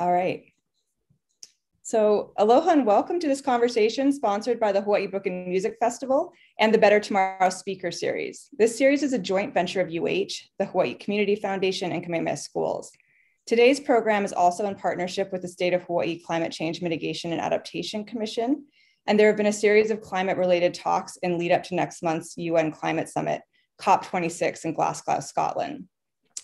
All right. So aloha and welcome to this conversation sponsored by the Hawaii Book and Music Festival and the Better Tomorrow Speaker Series. This series is a joint venture of UH, the Hawaii Community Foundation, and Kamehameha Schools. Today's program is also in partnership with the State of Hawaii Climate Change Mitigation and Adaptation Commission. And there have been a series of climate related talks in lead up to next month's UN Climate Summit, COP26 in Glasgow, Scotland.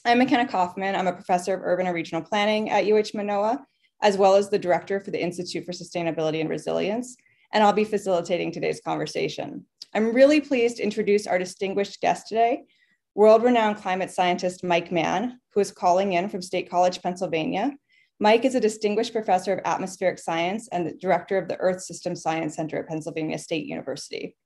I'm Makena Coffman. I'm a professor of urban and regional planning at UH Manoa, as well as the director for the Institute for Sustainability and Resilience, and I'll be facilitating today's conversation. I'm really pleased to introduce our distinguished guest today, world-renowned climate scientist Mike Mann, who is calling in from State College, Pennsylvania. Mike is a distinguished professor of atmospheric science and the director of the Earth System Science Center at Pennsylvania State University.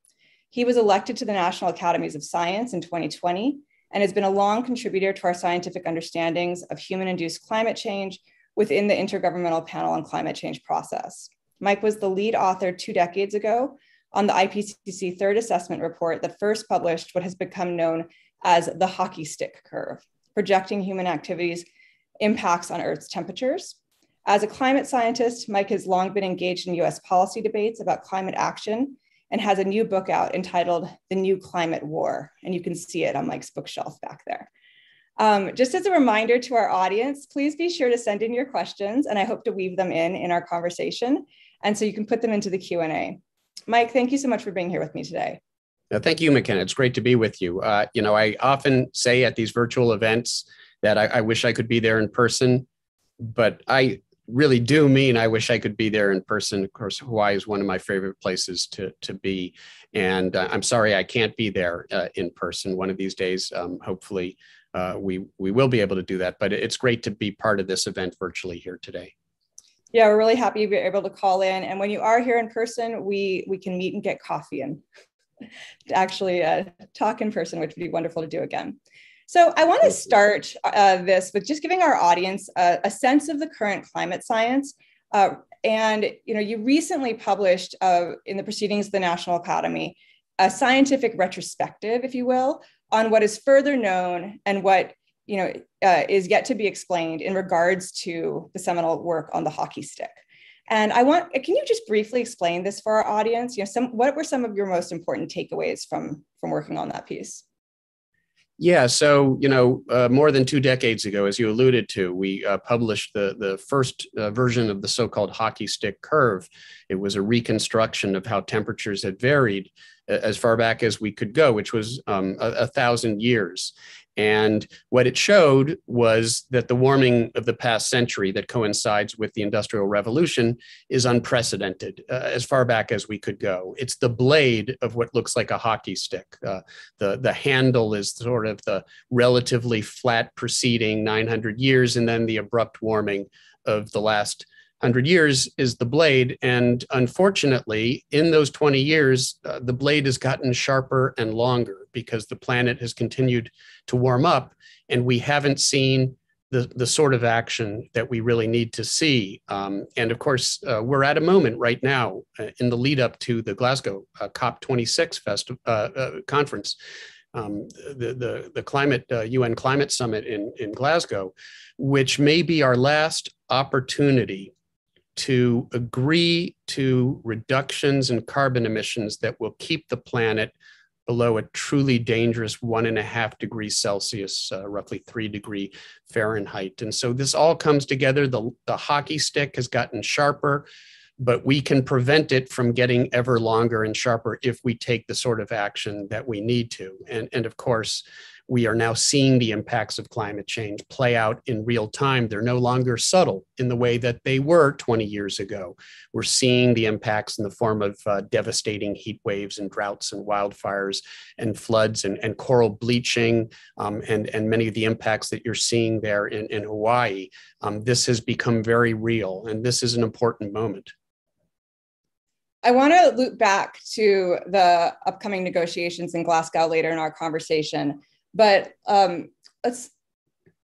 He was elected to the National Academies of Science in 2020 and has been a long contributor to our scientific understandings of human induced climate change within the Intergovernmental Panel on Climate Change process. Mike was the lead author two decades ago on the IPCC third assessment report that first published what has become known as the hockey stick curve, projecting human activities impacts on Earth's temperatures. As a climate scientist, Mike has long been engaged in US policy debates about climate action and has a new book out entitled The New Climate War. And you can see it on Mike's bookshelf back there. Um, just as a reminder to our audience, please be sure to send in your questions and I hope to weave them in in our conversation. And so you can put them into the Q&A. Mike, thank you so much for being here with me today. thank you, Makena. It's great to be with you. Uh, you know, I often say at these virtual events that I, I wish I could be there in person, but I really do mean I wish I could be there in person. Of course, Hawaii is one of my favorite places to to be, and uh, I'm sorry I can't be there uh, in person. One of these days, um, hopefully, uh, we we will be able to do that. But it's great to be part of this event virtually here today. Yeah, we're really happy you're able to call in, and when you are here in person, we we can meet and get coffee and actually uh, talk in person, which would be wonderful to do again. So I want to start uh, this with just giving our audience a, a sense of the current climate science. Uh, and you know, you recently published uh, in the proceedings of the National Academy a scientific retrospective, if you will, on what is further known and what you know uh, is yet to be explained in regards to the seminal work on the hockey stick. And I want, can you just briefly explain this for our audience? You know, some what were some of your most important takeaways from from working on that piece? Yeah, so you know, uh, more than two decades ago, as you alluded to, we uh, published the the first uh, version of the so-called hockey stick curve. It was a reconstruction of how temperatures had varied as far back as we could go, which was um, a, a, thousand years. And what it showed was that the warming of the past century that coincides with the Industrial Revolution is unprecedented uh, as far back as we could go. It's the blade of what looks like a hockey stick. Uh, the, the handle is sort of the relatively flat preceding 900 years, and then the abrupt warming of the last 100 years is the blade. And unfortunately, in those 20 years, uh, the blade has gotten sharper and longer because the planet has continued to warm up and we haven't seen the, the sort of action that we really need to see. Um, and of course, uh, we're at a moment right now uh, in the lead up to the Glasgow uh, COP26 fest, uh, uh, conference, um, the, the, the climate UN uh, climate summit in, in Glasgow, which may be our last opportunity to agree to reductions in carbon emissions that will keep the planet below a truly dangerous one and a half degrees Celsius, uh, roughly three degree Fahrenheit. And so this all comes together. The, the hockey stick has gotten sharper, but we can prevent it from getting ever longer and sharper if we take the sort of action that we need to. And, and of course, we are now seeing the impacts of climate change play out in real time. They're no longer subtle in the way that they were 20 years ago. We're seeing the impacts in the form of uh, devastating heat waves and droughts and wildfires and floods and, and coral bleaching um, and, and many of the impacts that you're seeing there in, in Hawaii. Um, this has become very real, and this is an important moment. I want to loop back to the upcoming negotiations in Glasgow later in our conversation. But um, let's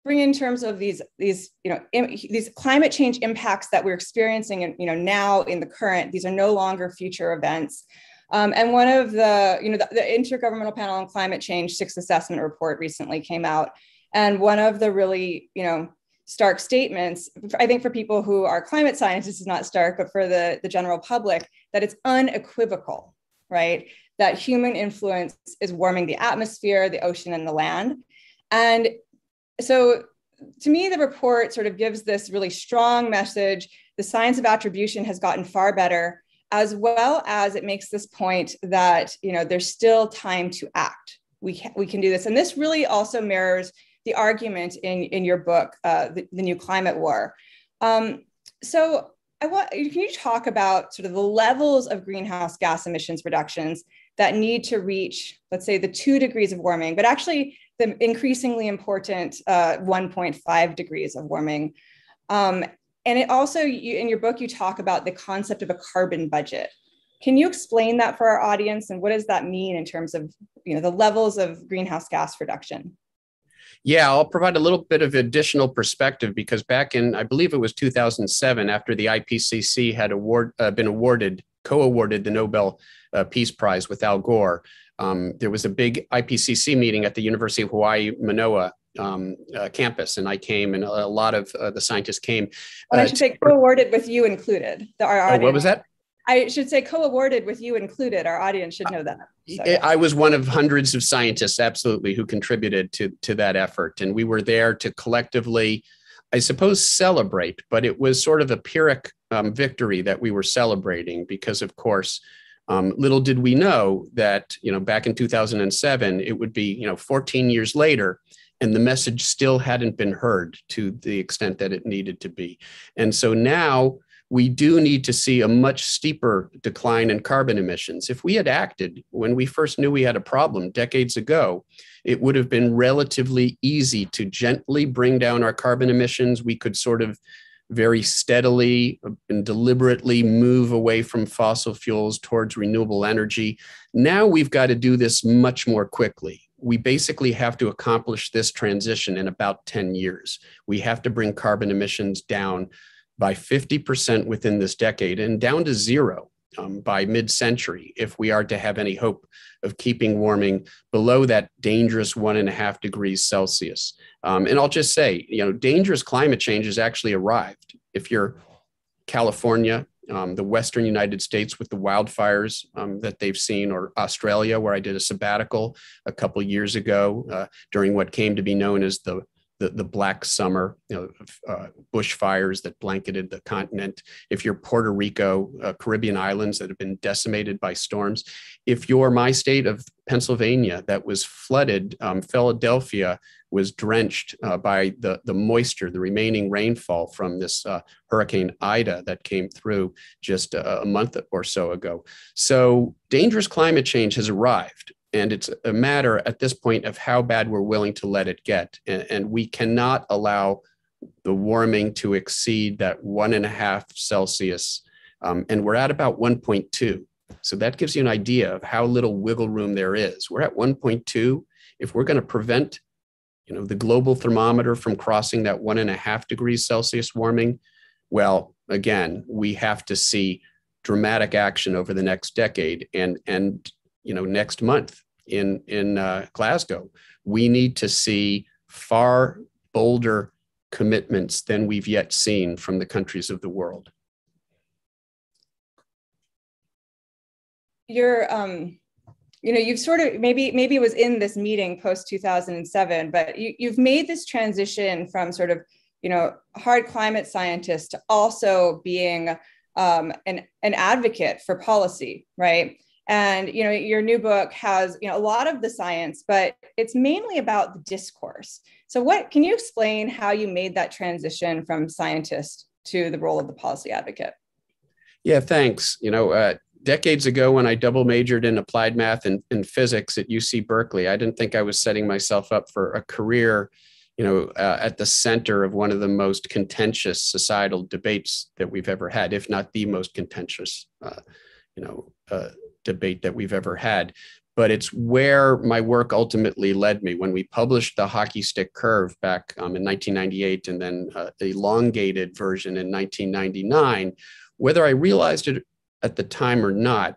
bring in terms of these these you know Im- these climate change impacts that we're experiencing and you know now in the current. These are no longer future events. Um, and one of the you know the, the Intergovernmental Panel on Climate Change sixth assessment report recently came out, and one of the really you know stark statements. I think for people who are climate scientists, is not stark, but for the, the general public, that it's unequivocal, right? That human influence is warming the atmosphere, the ocean, and the land. And so to me, the report sort of gives this really strong message. The science of attribution has gotten far better, as well as it makes this point that you know there's still time to act. We can, we can do this, and this really also mirrors the argument in in your book, uh, the, the, New Climate War. Um, so I want can you talk about sort of the levels of greenhouse gas emissions reductions that need to reach, let's say, the two degrees of warming, but actually the increasingly important uh, 1.5 degrees of warming. Um, and it also, you, in your book, you talk about the concept of a carbon budget. Can you explain that for our audience and what does that mean in terms of you know, the levels of greenhouse gas reduction? Yeah, I'll provide a little bit of additional perspective because back in, I believe it was 2007, after the IPCC had award, uh, been awarded, co-awarded the Nobel uh, Peace Prize with Al Gore, um, there was a big IPCC meeting at the University of Hawaii Manoa um, uh, campus, and I came, and a, lot of uh, the scientists came. Well, I uh, should say co-awarded with you included. The, our oh, what was that? I should say co-awarded with you included. Our audience should know that. So. I was one of hundreds of scientists, absolutely, who contributed to to that effort, and we were there to collectively, I suppose, celebrate. But it was sort of a pyrrhic um, victory that we were celebrating because, of course, um, little did we know that, you know, back in 2007, it would be, you know, 14 years later, and the message still hadn't been heard to the extent that it needed to be. And so now we do need to see a much steeper decline in carbon emissions. If we had acted when we first knew we had a problem decades ago, it would have been relatively easy to gently bring down our carbon emissions. We could sort of very steadily and deliberately move away from fossil fuels towards renewable energy. Now we've got to do this much more quickly. We basically have to accomplish this transition in about 10 years. We have to bring carbon emissions down by 50% within this decade and down to zero um, by mid century if we are to have any hope of keeping warming below that dangerous one and a half degrees Celsius. Um, and I'll just say, you know, dangerous climate change has actually arrived. If you're California, um, the Western United States with the wildfires um, that they've seen, or Australia, where I did a sabbatical a couple years ago uh, during what came to be known as the the, the black summer, you know, uh, bushfires that blanketed the continent, if you're Puerto Rico, uh, Caribbean islands that have been decimated by storms, if you're my state of Pennsylvania that was flooded, um, Philadelphia was drenched uh, by the, the moisture, the remaining rainfall from this uh, Hurricane Ida that came through just a, a month or so ago. So dangerous climate change has arrived and it's a matter at this point of how bad we're willing to let it get. And, and, we cannot allow the warming to exceed that one and a half Celsius. Um, and we're at about 1.2. So that gives you an idea of how little wiggle room there is. We're at 1.2. If we're going to prevent you know, the global thermometer from crossing that one and a half degrees Celsius warming, well, again, we have to see dramatic action over the next decade. And, and you know, next month, in in uh, Glasgow. We need to see far bolder commitments than we've yet seen from the countries of the world. You're, um, you know, you've sort of maybe maybe it was in this meeting post 2007, but you, you've made this transition from sort of you know hard climate scientist to also being um, an an advocate for policy, right? And you know your new book has you know a lot of the science but it's mainly about the discourse. So what can you explain how you made that transition from scientist to the role of the policy advocate? Yeah thanks. You know uh, decades ago when i double majored in applied math and, and physics at uc berkeley i didn't think i was setting myself up for a career you know uh, at the center of one of the most contentious societal debates that we've ever had if not the most contentious uh, you know uh, debate that we've ever had. But it's where my work ultimately led me. When we published the hockey stick curve back um, in 1998 and then uh, the elongated version in 1999, whether I realized it at the time or not,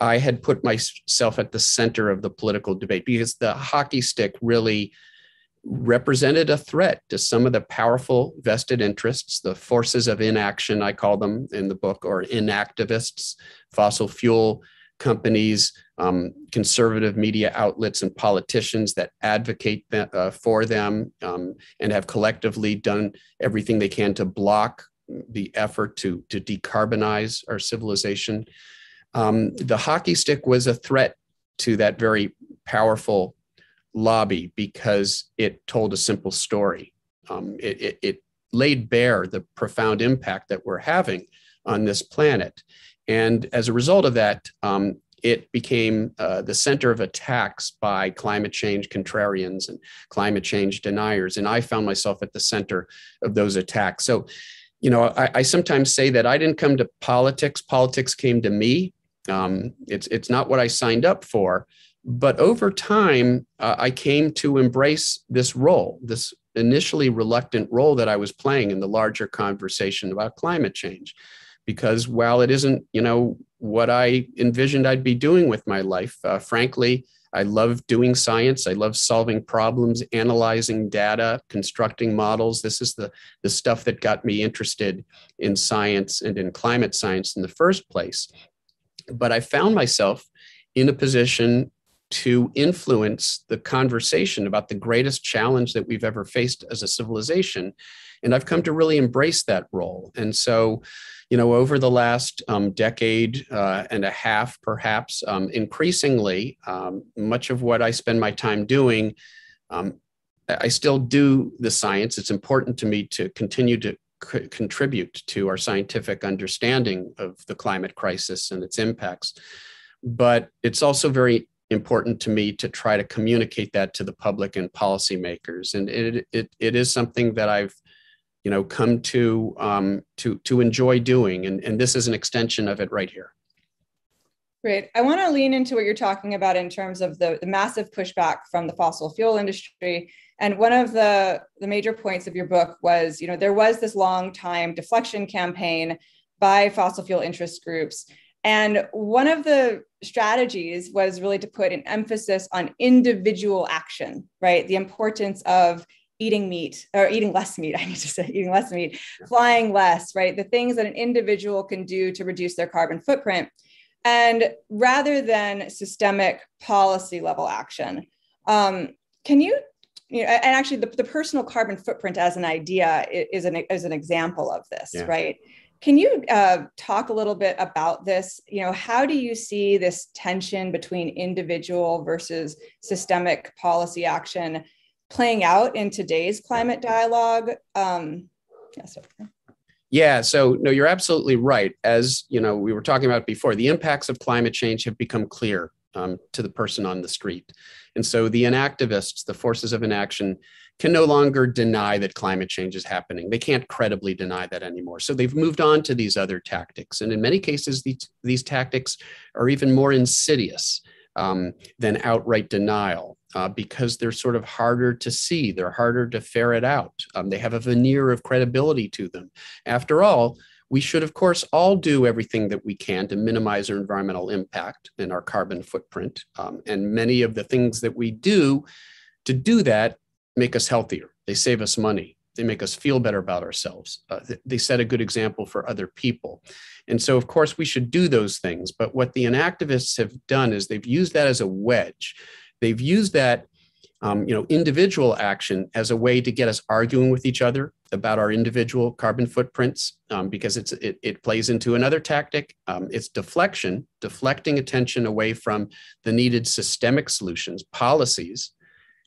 I had put myself at the center of the political debate because the hockey stick really represented a threat to some of the powerful vested interests, the forces of inaction, I call them in the book, or inactivists, fossil fuel companies, um, conservative media outlets, and politicians that advocate uh, for them um, and have collectively done everything they can to block the effort to, to decarbonize our civilization. Um, the hockey stick was a threat to that very powerful lobby because it told a simple story. Um, it, it, it, laid bare the profound impact that we're having on this planet. And as a result of that, um, it became uh, the center of attacks by climate change contrarians and climate change deniers. And I found myself at the center of those attacks. So, you know, I, I sometimes say that I didn't come to politics, politics came to me. Um, it's, it's not what I signed up for. But over time, uh, I came to embrace this role, this initially reluctant role that I was playing in the larger conversation about climate change. Because while it isn't, you know, what I envisioned I'd be doing with my life, uh, frankly, I love doing science. I love solving problems, analyzing data, constructing models. This is the, the stuff that got me interested in science and in climate science in the first place. But I found myself in a position to influence the conversation about the greatest challenge that we've ever faced as a civilization. And I've come to really embrace that role. And so, you know, over the last um, decade uh, and a half, perhaps, um, increasingly, um, much of what I spend my time doing, um, I still do the science. It's important to me to continue to c- contribute to our scientific understanding of the climate crisis and its impacts. But it's also very important to me to try to communicate that to the public and policymakers. And it, it, it is something that I've, you know, come to, um, to, to enjoy doing. And, and this is an extension of it right here. Great. I want to lean into what you're talking about in terms of the, the massive pushback from the fossil fuel industry. And one of the, the major points of your book was, you know, there was this long time deflection campaign by fossil fuel interest groups and one of the strategies was really to put an emphasis on individual action, right? The importance of eating meat or eating less meat, I need to say, eating less meat, flying less, right? The things that an individual can do to reduce their carbon footprint. And rather than systemic policy level action, um, can you, you know, and actually the, the personal carbon footprint as an idea is an, is an example of this, yeah. right? Can you uh, talk a little bit about this? You know, how do you see this tension between individual versus systemic policy action playing out in today's climate dialogue? Um, yes. Yeah, so no, you're absolutely right. As you know, we were talking about before, the impacts of climate change have become clear um, to the person on the street, and so the inactivists, the forces of inaction, can no longer deny that climate change is happening. They can't credibly deny that anymore. So they've moved on to these other tactics. And in many cases, these, these tactics are even more insidious um, than outright denial uh, because they're sort of harder to see, they're harder to ferret out. Um, they have a veneer of credibility to them. After all, we should, of course, all do everything that we can to minimize our environmental impact and our carbon footprint. Um, and many of the things that we do to do that make us healthier. They save us money. They make us feel better about ourselves. Uh, they set a good example for other people. And so, of course, we should do those things. But what the inactivists have done is they've used that as a wedge. They've used that um, you know, individual action as a way to get us arguing with each other about our individual carbon footprints, um, because it's it, it, plays into another tactic. Um, it's deflection, deflecting attention away from the needed systemic solutions, policies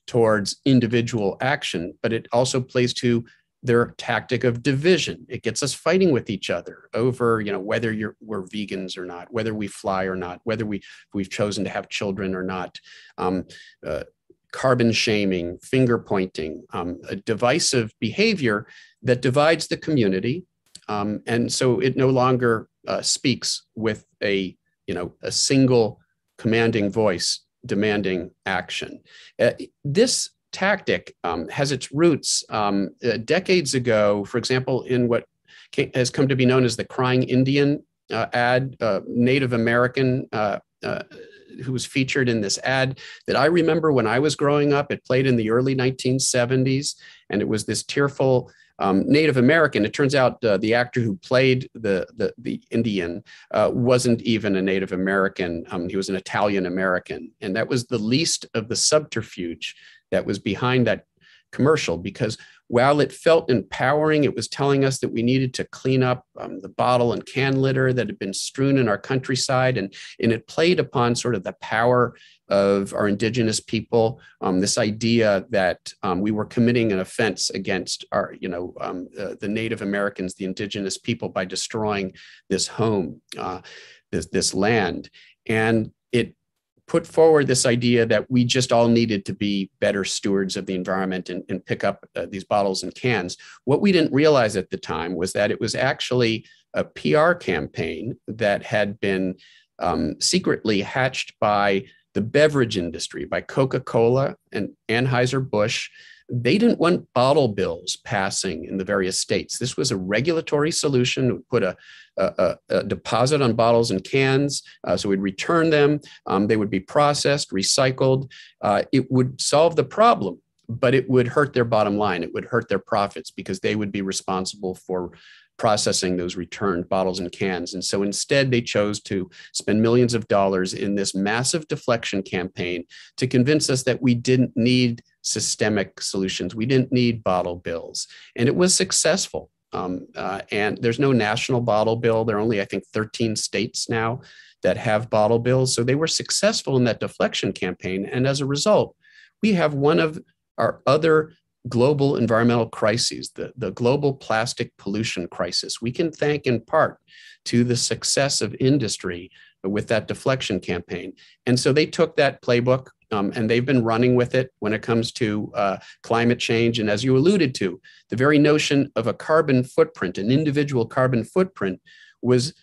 towards individual action, but it also plays to their tactic of division. It gets us fighting with each other over, you know, whether you're we're vegans or not, whether we fly or not, whether we we've chosen to have children or not. Um, uh, carbon shaming, finger pointing, um, a divisive behavior that divides the community, um, and so it no longer uh, speaks with a you know a single commanding voice demanding action. Uh, this tactic um, has its roots um, uh, decades ago, for example, in what has come to be known as the crying Indian uh, ad, uh, Native American uh, uh, who was featured in this ad that I remember when I was growing up. It played in the early 1970s, and it was this tearful um, Native American. It turns out uh, the actor who played the the, the Indian uh, wasn't even a Native American. Um, he was an Italian American, and that was the least of the subterfuge that was behind that commercial because while it felt empowering, it was telling us that we needed to clean up um, the bottle and can litter that had been strewn in our countryside. And, and it played upon sort of the power of our indigenous people, um, this idea that um, we were committing an offense against our, you know, um, the Native Americans, the indigenous people, by destroying this home, uh, this, this land. And it put forward this idea that we just all needed to be better stewards of the environment and, and pick up uh, these bottles and cans. What we didn't realize at the time was that it was actually a PR campaign that had been um, secretly hatched by the beverage industry, by Coca Cola and Anheuser-Busch they didn't want bottle bills passing in the various states. This was a regulatory solution. It would put a, a, a deposit on bottles and cans, uh, so we'd return them. Um, they would be processed, recycled. Uh, it would solve the problem, but it would hurt their bottom line. It would hurt their profits because they would be responsible for processing those returned bottles and cans. And so instead, they chose to spend millions of dollars in this massive deflection campaign to convince us that we didn't need systemic solutions. We didn't need bottle bills. And it was successful. Um, uh, and there's no national bottle bill. There are only, I think, 13 states now that have bottle bills. So they were successful in that deflection campaign. And as a result, we have one of our other global environmental crises, the, the global plastic pollution crisis, we can thank in part to the success of industry with that deflection campaign. And so they took that playbook um, and they've been running with it when it comes to uh, climate change. And as you alluded to, the very notion of a carbon footprint, an individual carbon footprint, was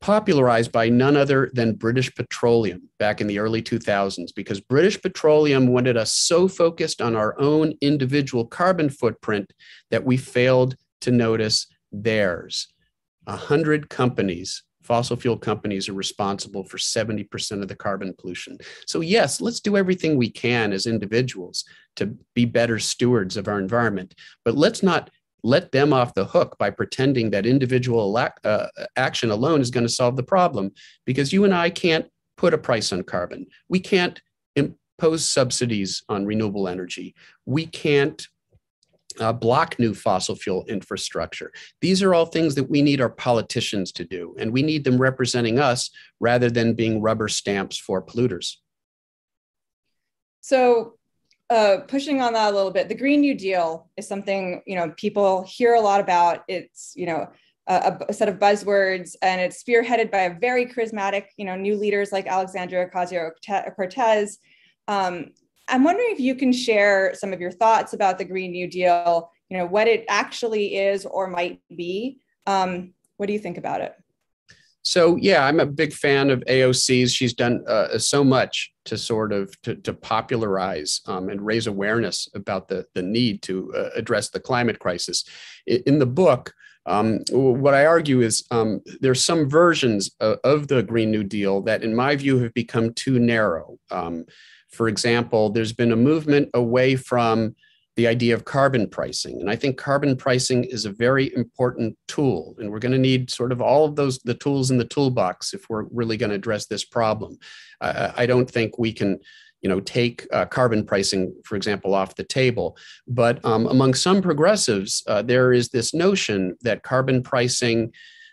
popularized by none other than British Petroleum back in the early 2000s, because British Petroleum wanted us so focused on our own individual carbon footprint that we failed to notice theirs. A hundred companies, fossil fuel companies, are responsible for 70% of the carbon pollution. So, yes, let's do everything we can as individuals to be better stewards of our environment, but let's not let them off the hook by pretending that individual uh, action alone is going to solve the problem because you and I can't put a price on carbon. We can't impose subsidies on renewable energy. We can't uh, block new fossil fuel infrastructure. These are all things that we need our politicians to do, and we need them representing us rather than being rubber stamps for polluters. So, uh, pushing on that a little bit, the Green New Deal is something you know people hear a lot about. It's you know a, a, set of buzzwords, and it's spearheaded by a very charismatic you know new leaders like Alexandria Ocasio Cortez. Um, I'm wondering if you can share some of your thoughts about the Green New Deal. You know what it actually is or might be. Um, what do you think about it? So yeah i'm a big fan of aoc's she's done uh, so much to sort of to, to popularize um, and raise awareness about the, the need to uh, address the climate crisis. In the book um, what i argue is um, there's some versions of, of, the green new deal that in my view have become too narrow. Um, for example there's been a movement away from the idea of carbon pricing. And I think carbon pricing is a very important tool. And we're going to need sort of all of those, the tools in the toolbox if we're really going to address this problem. Uh, I don't think we can you know, take uh, carbon pricing, for example, off the table. But um, among some progressives, uh, there is this notion that carbon pricing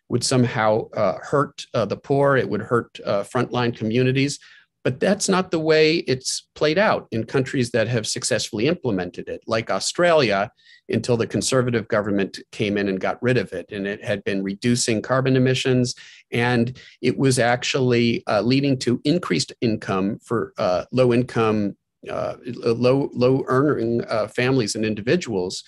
would somehow uh, hurt uh, the poor, it would hurt uh, frontline communities. But that's not the way it's played out in countries that have successfully implemented it, like Australia, until the conservative government came in and got rid of it. And it had been reducing carbon emissions, and it was actually uh, leading to increased income for uh, low income, uh, low, low earning uh, families and individuals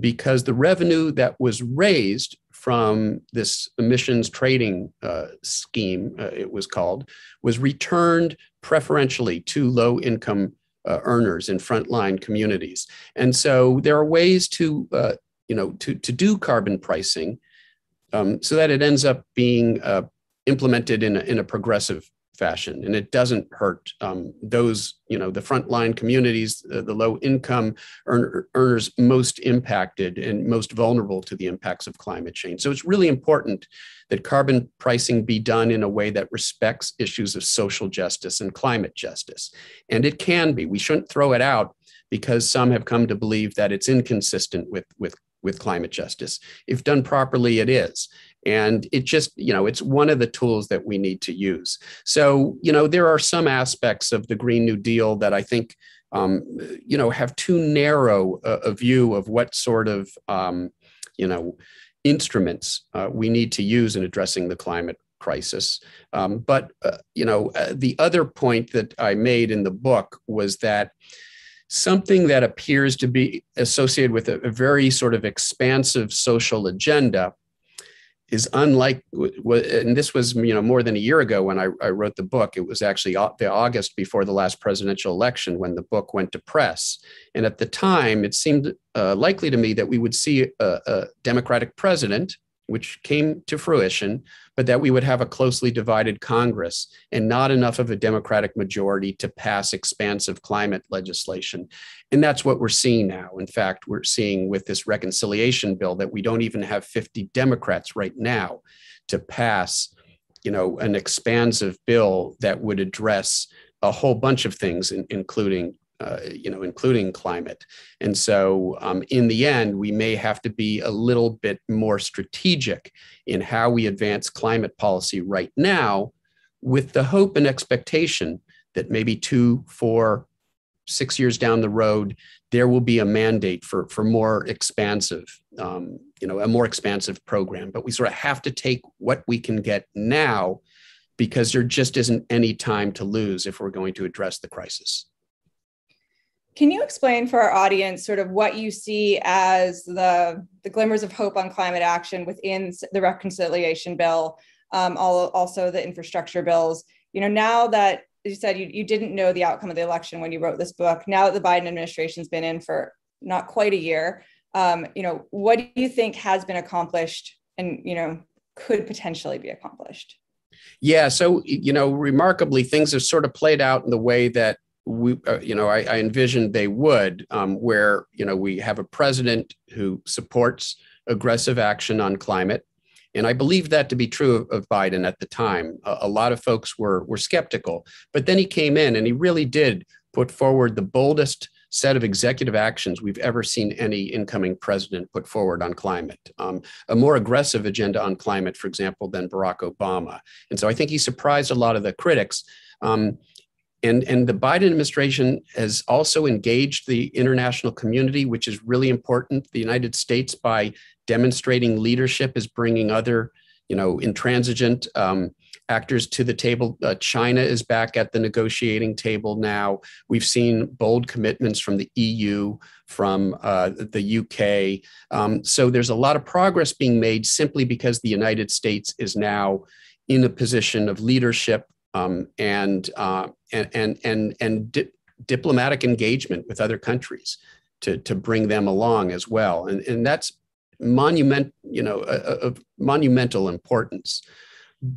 because the revenue that was raised from this emissions trading uh, scheme, uh, it was called, was returned preferentially to low income uh, earners in frontline communities. And so there are ways to, uh, you know, to, to do carbon pricing um, so that it ends up being uh, implemented in a, in a progressive fashion, and it doesn't hurt um, those, you know, the frontline communities, uh, the low income earner, earners most impacted and most vulnerable to the impacts of climate change. So it's really important that carbon pricing be done in a way that respects issues of social justice and climate justice. And it can be. We shouldn't throw it out because some have come to believe that it's inconsistent with, with, with climate justice. If done properly, it is. And it just, you know, it's one of the tools that we need to use. So, you know, there are some aspects of the Green New Deal that I think, um, you know, have too narrow a, a, view of what sort of, um, you know, instruments uh, we need to use in addressing the climate crisis. Um, but, uh, you know, uh, the other point that I made in the book was that something that appears to be associated with a, a very sort of expansive social agenda is unlike and this was you know more than a year ago when I, I, wrote the book. It was actually the august before the last presidential election when the book went to press. And at the time it seemed uh, likely to me that we would see a, a democratic president which came to fruition, but that we would have a closely divided Congress and not enough of a Democratic majority to pass expansive climate legislation. And that's what we're seeing now. In fact, we're seeing with this reconciliation bill that we don't even have 50 Democrats right now to pass, you know, an expansive bill that would address a whole bunch of things, including uh, you know, including climate. And so, um, in the end, we may have to be a little bit more strategic in how we advance climate policy right now, with the hope and expectation that maybe two, four, six years down the road, there will be a mandate for for more expansive, um, you know, a more expansive program. But we sort of have to take what we can get now because there just isn't any time to lose if we're going to address the crisis. Can you explain for our audience sort of what you see as the, the glimmers of hope on climate action within the reconciliation bill, um, all, also the infrastructure bills? You know, now that you said you, you didn't know the outcome of the election when you wrote this book, now that the Biden administration's been in for not quite a year, um, you know, what do you think has been accomplished and, you know, could potentially be accomplished? Yeah, so you know, remarkably, things have sort of played out in the way that we, uh, you know, I, I, envisioned they would, um, where you know we have a president who supports aggressive action on climate, and I believe that to be true of, of Biden at the time. A, a, lot of folks were were skeptical, but then he came in and he really did put forward the boldest set of executive actions we've ever seen any incoming president put forward on climate. Um, a more aggressive agenda on climate, for example, than Barack Obama, and so I think he surprised a lot of the critics. Um, and, and the Biden administration has also engaged the international community, which is really important. The United States, by demonstrating leadership, is bringing other, you know, intransigent um, actors to the table. Uh, China is back at the negotiating table now. We've seen bold commitments from the EU, from uh, the UK. Um, so there's a lot of progress being made simply because the United States is now in a position of leadership um, and, uh, and and and and di- diplomatic engagement with other countries to to bring them along as well, and and that's monument you know of monumental importance.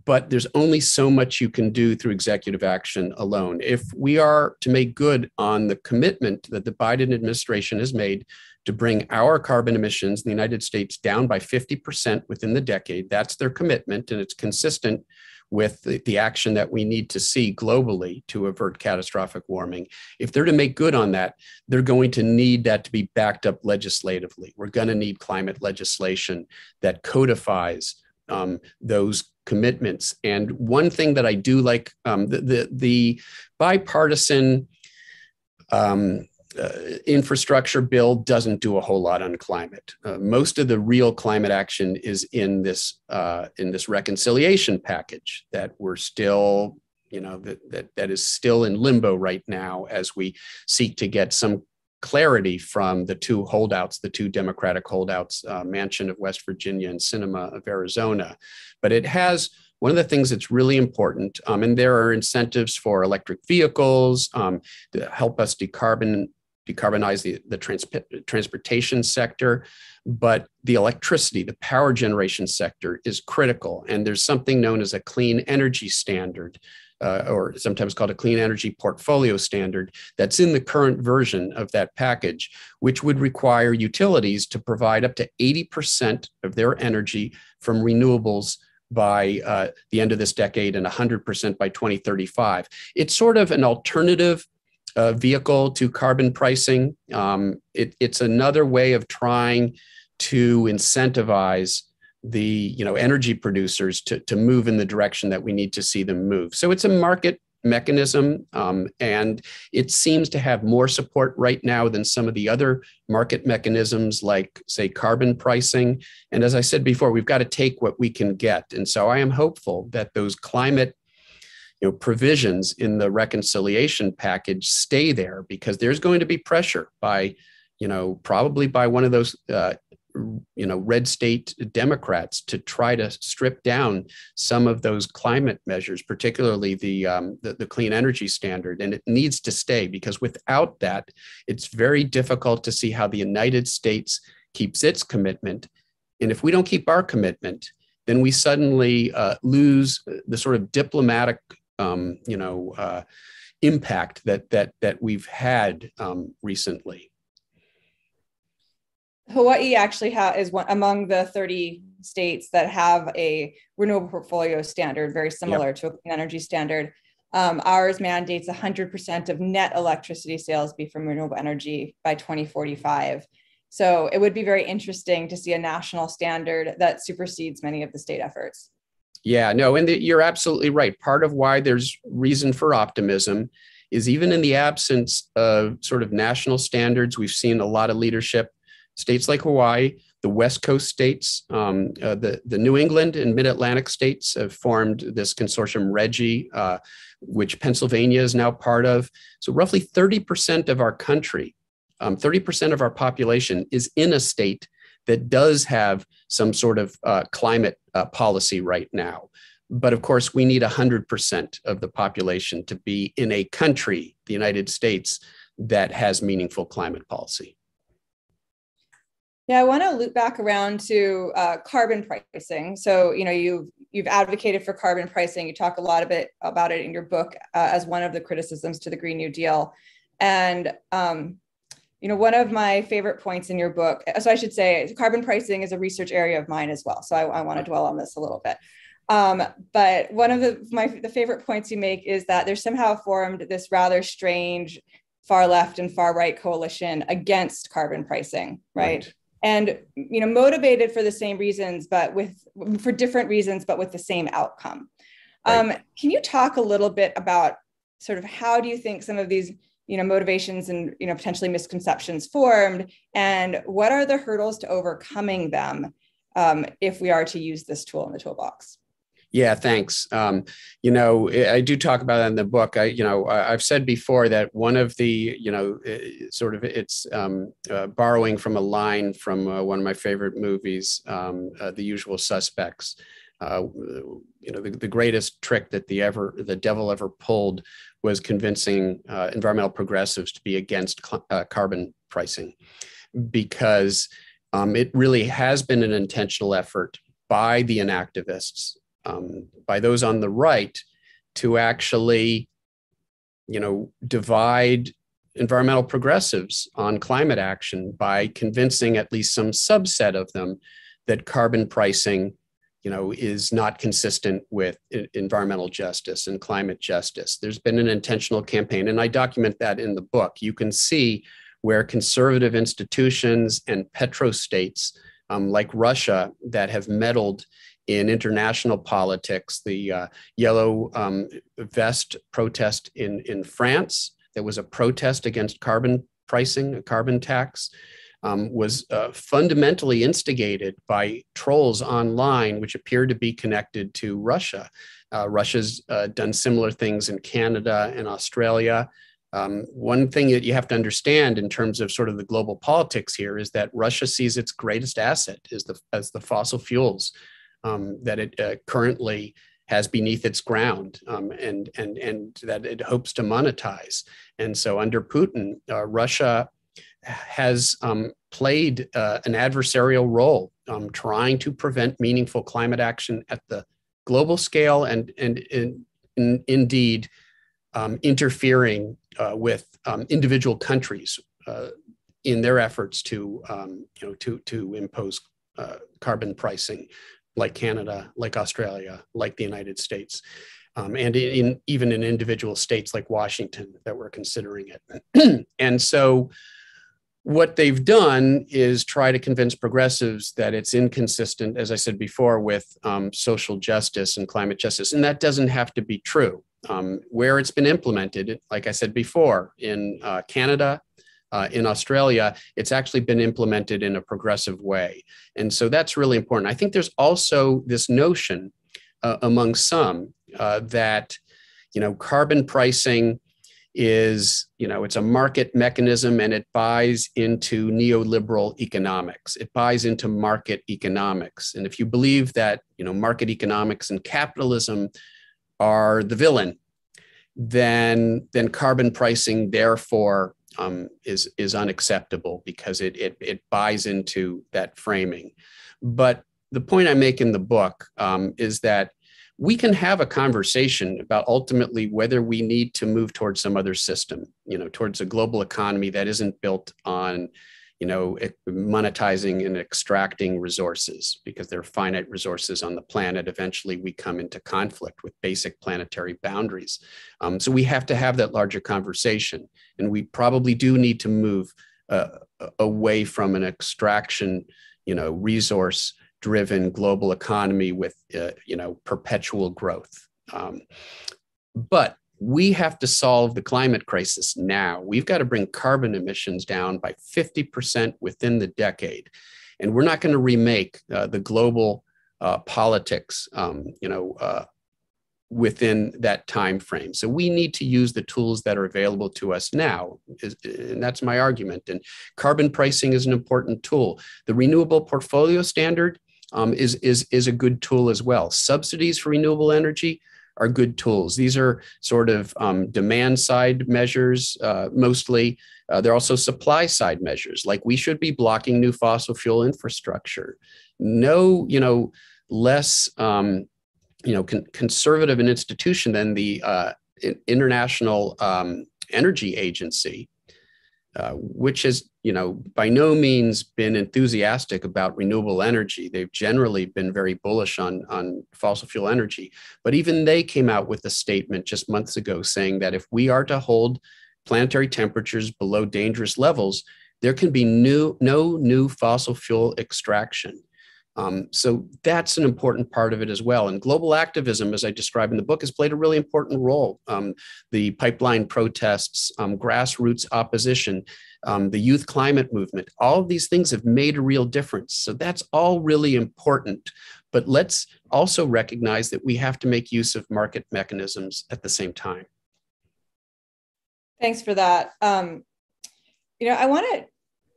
But there's only so much you can do through executive action alone. If we are to make good on the commitment that the Biden administration has made to bring our carbon emissions in the United States down by 50% within the decade, that's their commitment, and it's consistent with the, the, action that we need to see globally to avert catastrophic warming. If they're to make good on that, they're going to need that to be backed up legislatively. We're going to need climate legislation that codifies um, those commitments. And one thing that I do like um, the, the, the bipartisan um, uh, infrastructure bill doesn't do a whole lot on climate. Uh, most of the real climate action is in this uh, in this reconciliation package that we're still, you know, that, that that is still in limbo right now as we seek to get some clarity from the two holdouts, the two Democratic holdouts, uh, Manchin of West Virginia and Sinema of Arizona. But it has one of the things that's really important, um, and there are incentives for electric vehicles um, to help us decarbon decarbonize the, the trans- transportation sector, but the electricity, the power generation sector is critical. And there's something known as a clean energy standard uh, or sometimes called a clean energy portfolio standard that's in the current version of that package, which would require utilities to provide up to 80% of their energy from renewables by uh, the end of this decade and 100% by 2035. It's sort of an alternative uh, vehicle to carbon pricing. Um, it, it's another way of trying to incentivize the you know energy producers to, to move in the direction that we need to see them move. So it's a market mechanism, um, and it seems to have more support right now than some of the other market mechanisms, like say carbon pricing. And as I said before, we've got to take what we can get. And so I am hopeful that those climate you know, provisions in the reconciliation package stay there because there's going to be pressure by you know, probably by one of those uh, you know red state democrats to try to strip down some of those climate measures particularly the, um, the, the clean energy standard. And it needs to stay because without that it's very difficult to see how the united states keeps its commitment. And if we don't keep our commitment then we suddenly uh, lose the sort of diplomatic um, you know uh, impact that that that we've had um, recently Hawaii actually ha- is one among the 30 states that have a renewable portfolio standard, very similar yep. to a clean energy standard. Um, ours mandates 100% of net electricity sales be from renewable energy by 2045. So it would be very interesting to see a national standard that supersedes many of the state efforts. Yeah, no, and the, you're absolutely right. Part of why there's reason for optimism is even in the absence of sort of national standards, we've seen a lot of leadership states like Hawaii, the West Coast states, um, uh, the, the New England and Mid Atlantic states have formed this consortium RGGI, uh, which Pennsylvania is now part of. So, roughly 30% of our country, um, 30% of our population is in a state that does have some sort of uh, climate uh, policy right now. But of course, we need 100% of the population to be in a country, the United States, that has meaningful climate policy. Yeah, I want to loop back around to uh, carbon pricing. So, you know, you've you've advocated for carbon pricing. You talk a lot of it about it in your book uh, as one of the criticisms to the Green New Deal. And um, you know, one of my favorite points in your book. So, I should say, carbon pricing is a research area of mine as well. So, I, I want to dwell on this a little bit. Um, but one of the my the favorite points you make is that there's somehow formed this rather strange far left and far right coalition against carbon pricing, right? right and you know motivated for the same reasons but with for different reasons but with the same outcome right. um, can you talk a little bit about sort of how do you think some of these you know motivations and you know potentially misconceptions formed and what are the hurdles to overcoming them um, if we are to use this tool in the toolbox yeah, thanks. Um, you know, I do talk about that in the book. I, you know, I've said before that one of the, you know, sort of it's um, uh, borrowing from a line from uh, one of my favorite movies, um, uh, The Usual Suspects. Uh, you know, the, the greatest trick that the ever the devil ever pulled was convincing uh, environmental progressives to be against cl- uh, carbon pricing, because um, it really has been an intentional effort by the inactivists um, by those on the right to actually, you know, divide environmental progressives on climate action by convincing at least some subset of them that carbon pricing you know is not consistent with environmental justice and climate justice. There's been an intentional campaign and i document that in the book. You can see where conservative institutions and petrostates um, like russia that have meddled in international politics, the uh, yellow um, vest protest in, in France, that was a protest against carbon pricing, a carbon tax, um, was uh, fundamentally instigated by trolls online, which appeared to be connected to Russia. Uh, Russia's uh, done similar things in Canada and Australia. Um, one thing that you have to understand in terms of sort of the global politics here is that Russia sees its greatest asset is the, as the fossil fuels um, that it uh, currently has beneath its ground um, and, and, and that it hopes to monetize. And so under Putin, uh, Russia has um, played uh, an adversarial role um, trying to prevent meaningful climate action at the global scale and, and, and in, indeed um, interfering uh, with um, individual countries uh, in their efforts to, um, you know, to, to impose uh, carbon pricing, like Canada, like Australia, like the United States. Um, and in, even in individual states like Washington that were considering it. and so what they've done is try to convince progressives that it's inconsistent, as I said before, with um, social justice and climate justice. And that doesn't have to be true. Um, where it's been implemented, like I said before, in uh, Canada, uh, in Australia, it's actually been implemented in a progressive way. And so that's really important. I think there's also this notion uh, among some uh, that, you know, carbon pricing is you know it's a market mechanism and it buys into neoliberal economics. It buys into market economics. And if you believe that you know market economics and capitalism are the villain then then carbon pricing therefore um, is is unacceptable because it, it it buys into that framing. But the point i make in the book um, is that we can have a conversation about ultimately whether we need to move towards some other system, you know, towards a global economy that isn't built on, you know, monetizing and extracting resources because there are finite resources on the planet. Eventually, we come into conflict with basic planetary boundaries. Um, so we have to have that larger conversation, and we probably do need to move uh, away from an extraction, you know, resource driven global economy with uh, you know perpetual growth. Um, but we have to solve the climate crisis now. We've got to bring carbon emissions down by 50% within the decade. And we're not going to remake uh, the global uh, politics um, you know uh, within that time frame so we need to use the tools that are available to us now and that's my argument. And carbon pricing is an important tool. The renewable portfolio standard um, is, is, is a good tool as well. Subsidies for renewable energy are good tools. These are sort of um, demand side measures uh, mostly. Uh, they're also supply side measures, like we should be blocking new fossil fuel infrastructure. No, you know, less, um, you know, con- conservative an institution than the uh, International um, Energy Agency uh, which has, you know, by no means been enthusiastic about renewable energy. They've generally been very bullish on, on fossil fuel energy. But even they came out with a statement just months ago saying that if we are to hold planetary temperatures below dangerous levels, there can be new, no new fossil fuel extraction. Um, so that's an important part of it as well. And global activism, as I describe in the book, has played a really important role. Um, the pipeline protests, um, grassroots opposition, um, the youth climate movement, all of these things have made a real difference. So that's all really important. But let's also recognize that we have to make use of market mechanisms at the same time. Thanks for that. Um, you know, I want to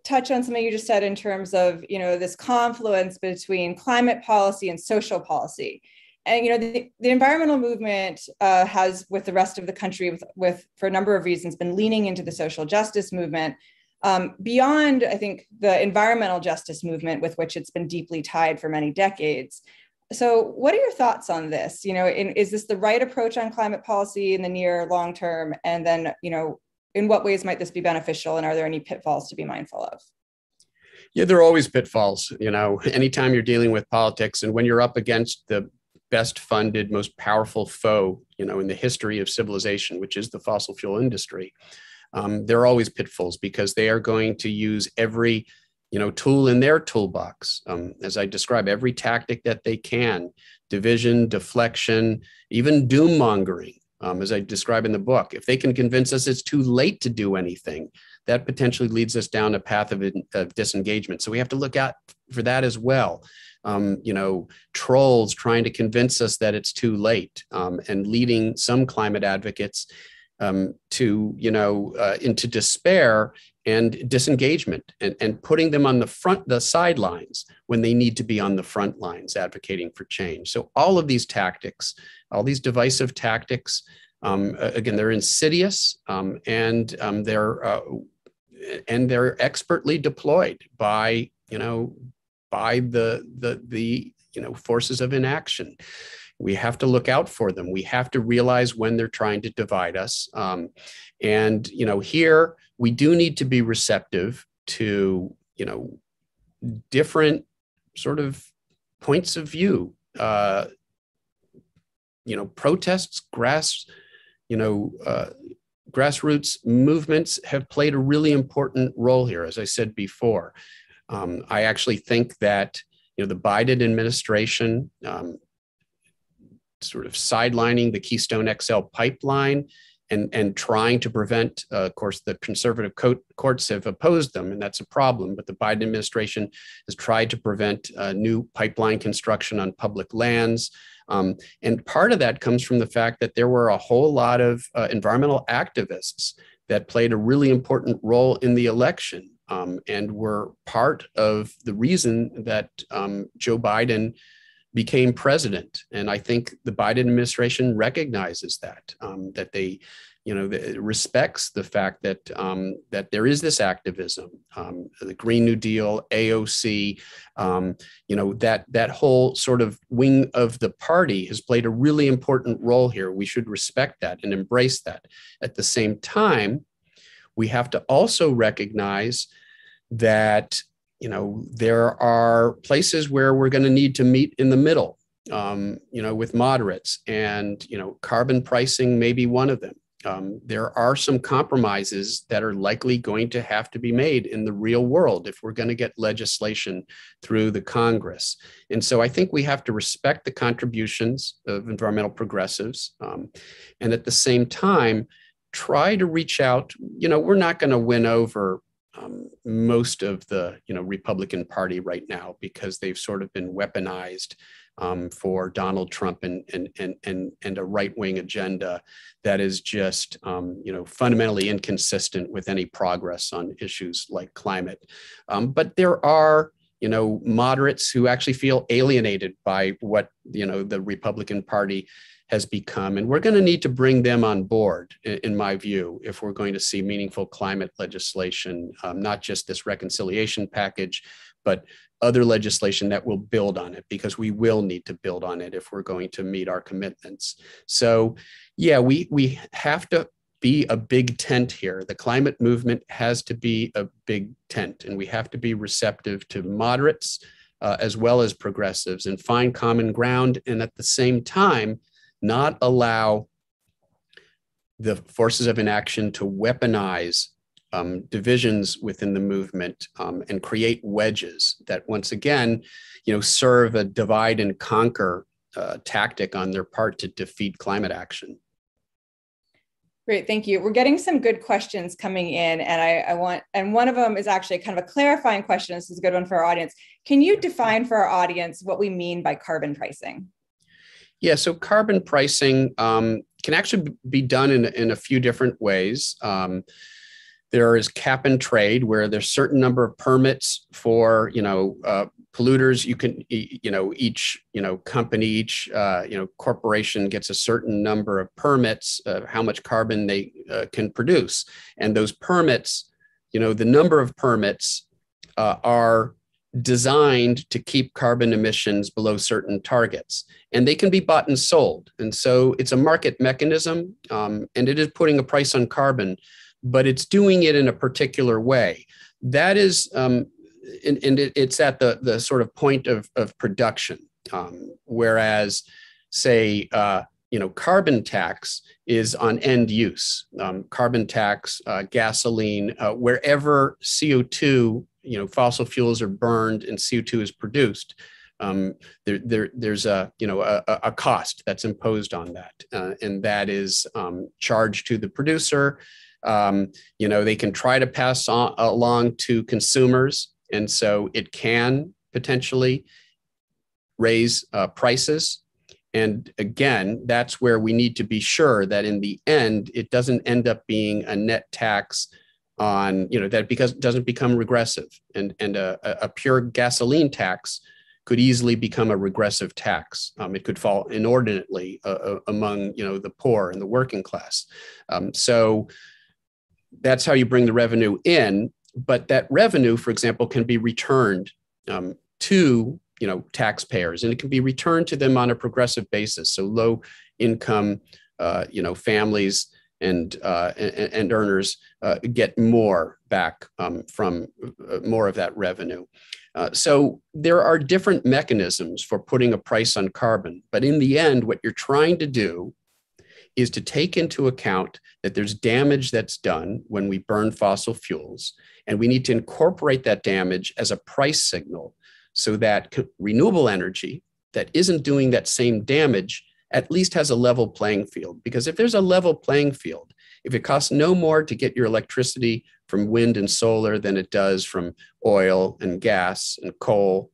touch on something you just said in terms of you know this confluence between climate policy and social policy and you know the, the environmental movement uh, has with the rest of the country with, with for a number of reasons been leaning into the social justice movement um, beyond i think the environmental justice movement with which it's been deeply tied for many decades. So what are your thoughts on this? You know in, is this the right approach on climate policy in the near long term? And then you know in what ways might this be beneficial? And are there any pitfalls to be mindful of? Yeah there are always pitfalls you know anytime you're dealing with politics. And when you're up against the best funded most powerful foe you know in the history of civilization which is the fossil fuel industry um, there are always pitfalls because they are going to use every you know tool in their toolbox um, as i describe every tactic that they can division deflection even doom mongering um, as I describe in the book. If they can convince us it's too late to do anything, that potentially leads us down a path of, of disengagement. So we have to look out for that as well. Um, you know, trolls trying to convince us that it's too late um, and leading some climate advocates um, to, you know, uh, into despair and disengagement and, and putting them on the front, the sidelines when they need to be on the front lines advocating for change. So all of these tactics, all these divisive tactics, um, again, they're insidious um, and um, they're uh, and they're expertly deployed by you know by the the the you know forces of inaction we have to look out for them. We have to realize when they're trying to divide us. Um, and you know, here we do need to be receptive to you know different sort of points of view. Uh, you know, protests, grass, you know, uh, grassroots movements have played a really important role here, as I said before. Um, I actually think that you know the Biden administration um, sort of sidelining the Keystone XL pipeline and and trying to prevent. Uh, of course, the conservative co- courts have opposed them, and that's a problem. But the Biden administration has tried to prevent uh, new pipeline construction on public lands. Um, and part of that comes from the fact that there were a whole lot of uh, environmental activists that played a really important role in the election um, and were part of the reason that um, Joe Biden became president. And I think the Biden administration recognizes that, um, that they, you know, respects the fact that um, that there is this activism, um, the Green New Deal, AOC, um, you know, that that whole sort of wing of the party has played a really important role here. We should respect that and embrace that. At the same time, we have to also recognize that you know there are places where we're going to need to meet in the middle um, you know with moderates and you know carbon pricing may be one of them um, there are some compromises that are likely going to have to be made in the real world if we're going to get legislation through the Congress. And so I think we have to respect the contributions of environmental progressives. Um, and at the same time, try to reach out. You know, we're not going to win over um, most of the you know Republican Party right now because they've sort of been weaponized um, for Donald Trump and and and and, and a right wing agenda that is just um, you know fundamentally inconsistent with any progress on issues like climate. Um, but there are you know moderates who actually feel alienated by what you know the Republican Party has become. And we're going to need to bring them on board, in, my view, if we're going to see meaningful climate legislation, um, not just this reconciliation package, but other legislation that will build on it, because we will need to build on it if we're going to meet our commitments. So, yeah, we, we have to be a big tent here. The climate movement has to be a big tent, and we have to be receptive to moderates uh, as well as progressives and find common ground. And at the same time, not allow the forces of inaction to weaponize um, divisions within the movement um, and create wedges that once again you know serve a divide and conquer uh, tactic on their part to defeat climate action Great, thank you. We're getting some good questions coming in, and I, I, want, and one of them is actually kind of a clarifying question. This is a good one for our audience. Can you define for our audience what we mean by carbon pricing? Yeah, so carbon pricing um, can actually be done in, in a few different ways. Um, there is cap and trade where there's a certain number of permits for you know uh, polluters you can you know each you know company each uh, you know corporation gets a certain number of permits of how much carbon they uh, can produce and those permits you know the number of permits uh, are designed to keep carbon emissions below certain targets. And they can be bought and sold. And so it's a market mechanism um, and it is putting a price on carbon, but it's doing it in a particular way. That is, um, and, and it, it's at the, the sort of point of, of production. Um, whereas, say, uh, you know, carbon tax is on end use. Um, carbon tax, uh, gasoline, uh, wherever CO2 you know fossil fuels are burned and CO2 is produced, um, there, there, there's a you know a, a cost that's imposed on that, uh, and that is um, charged to the producer. Um, you know they can try to pass on, along to consumers, and so it can potentially raise uh, prices. And again, that's where we need to be sure that in the end, it doesn't end up being a net tax on you know that because it doesn't become regressive. And and a, a pure gasoline tax could easily become a regressive tax. Um, it could fall inordinately uh, uh, among you know the poor and the working class. Um, so that's how you bring the revenue in. But that revenue for example can be returned um, to you know taxpayers and it can be returned to them on a progressive basis. So low income uh, you know families and uh, and, and, earners uh, get more back um, from uh, more of that revenue. Uh, so there are different mechanisms for putting a price on carbon, but in the end, what you're trying to do is to take into account that there's damage that's done when we burn fossil fuels, and we need to incorporate that damage as a price signal so that renewable energy that isn't doing that same damage at least has a level playing field. Because if there's a level playing field, if it costs no more to get your electricity from wind and solar than it does from oil and gas and coal,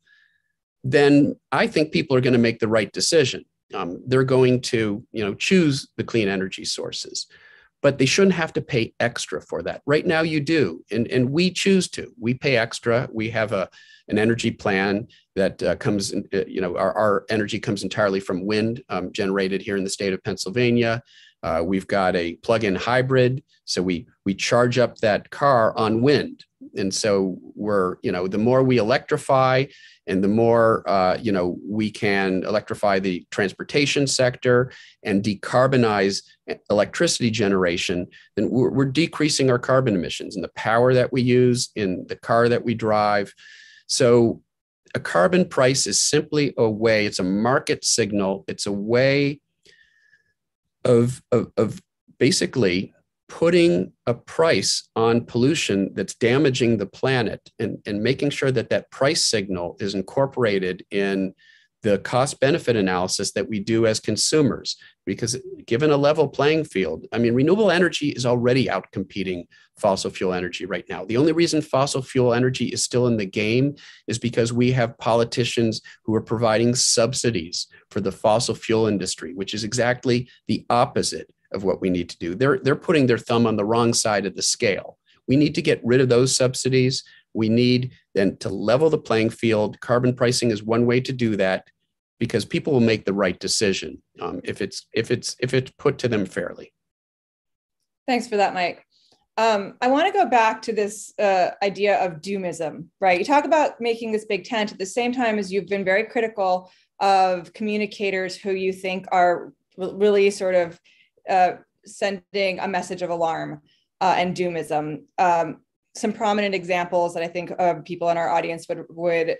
then I think people are going to make the right decision. Um, they're going to, you know, choose the clean energy sources, but they shouldn't have to pay extra for that. Right now, you do, and and we choose to. We pay extra. We have a an energy plan that uh, comes, in, uh, you know, our, our energy comes entirely from wind um, generated here in the state of Pennsylvania. Uh, we've got a plug-in hybrid, so we we charge up that car on wind, and so we're you know the more we electrify, and the more uh, you know we can electrify the transportation sector and decarbonize electricity generation, then we're, we're decreasing our carbon emissions and the power that we use in the car that we drive. So a carbon price is simply a way, it's a market signal, it's a way of, of, of basically putting a price on pollution that's damaging the planet and, and making sure that that price signal is incorporated in the cost benefit analysis that we do as consumers. Because given a level playing field i mean renewable energy is already out competing fossil fuel energy right now. The only reason fossil fuel energy is still in the game is because we have politicians who are providing subsidies for the fossil fuel industry which is exactly the opposite of what we need to do. They're they're putting their thumb on the wrong side of the scale. We need to get rid of those subsidies. We need then to level the playing field. Carbon pricing is one way to do that because people will make the right decision um, if it's if it's if it's put to them fairly. Thanks for that, Mike. Um, I want to go back to this uh, idea of doomism, right? You talk about making this big tent at the same time as you've been very critical of communicators who you think are really sort of uh, sending a message of alarm uh, and doomism. Um, some prominent examples that I think uh, people in our audience would would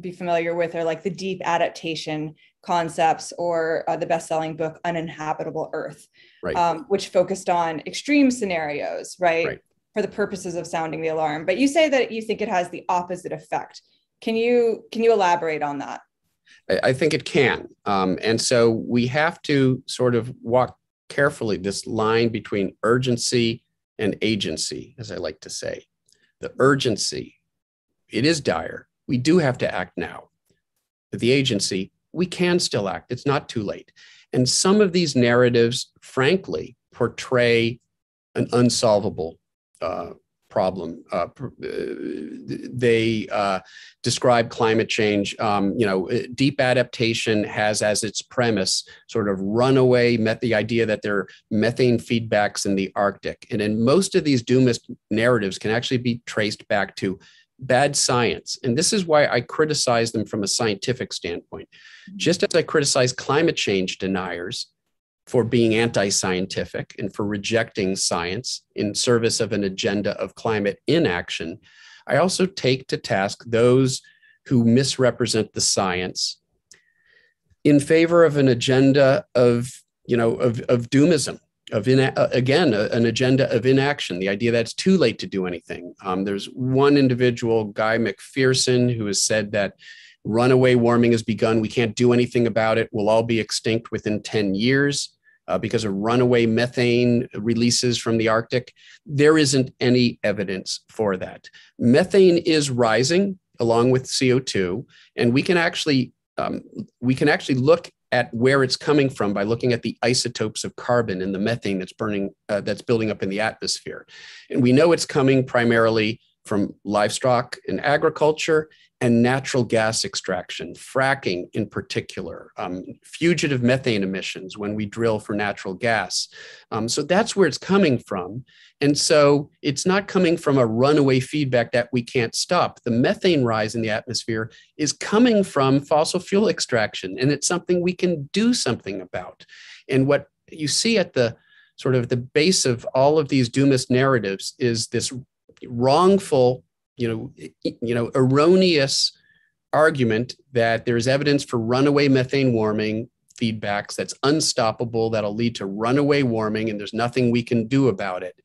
be familiar with are like the deep adaptation concepts or uh, the best-selling book uninhabitable earth right. um, which focused on extreme scenarios right? right. for the purposes of sounding the alarm. But you say that you think it has the opposite effect. Can you can you elaborate on that? I, think it can. Um, and so we have to sort of walk carefully this line between urgency and agency as i like to say. The urgency it is dire we do have to act now. The agency, we can still act. It's not too late. And some of these narratives, frankly, portray an unsolvable uh, problem. Uh, uh they uh, describe climate change. Um, you know, uh, deep adaptation has as its premise sort of runaway met the idea that there are methane feedbacks in the Arctic, and in most of these doomist narratives can actually be traced back to bad science. And this is why I criticize them from a scientific standpoint. Mm-hmm. Just as I criticize climate change deniers for being anti scientific and for rejecting science in service of an agenda of climate inaction, I also take to task those who misrepresent the science in favor of an agenda of, you know, of, of doomism of uh, again a, an agenda of inaction the idea that it's too late to do anything. Um, there's one individual guy mcpherson who has said that runaway warming has begun. We can't do anything about it. We'll all be extinct within 10 years uh, because of runaway methane releases from the arctic. There isn't any evidence for that. Methane is rising along with co2 and we can actually um, we can actually look at where it's coming from by looking at the isotopes of carbon in the methane that's burning uh, that's building up in the atmosphere. And we know it's coming primarily from livestock and agriculture and natural gas extraction, fracking in particular, um, fugitive methane emissions when we drill for natural gas. Um, so that's where it's coming from. And so it's not coming from a runaway feedback that we can't stop. The methane rise in the atmosphere is coming from fossil fuel extraction, and it's something we can do something about. And what you see at the sort of the base of all of these doomist narratives is this wrongful you know, you know, erroneous argument that there's evidence for runaway methane warming feedbacks that's unstoppable that'll lead to runaway warming and there's nothing we can do about it.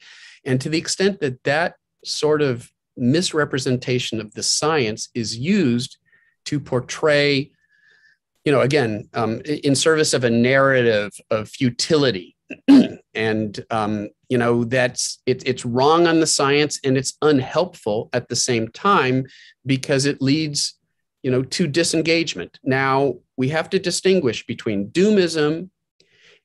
And to the extent that that sort of misrepresentation of the science is used to portray you know again um, in service of a narrative of futility. And um, you know that's it, it's wrong on the science and it's unhelpful at the same time because it leads you know to disengagement. Now we have to distinguish between doomism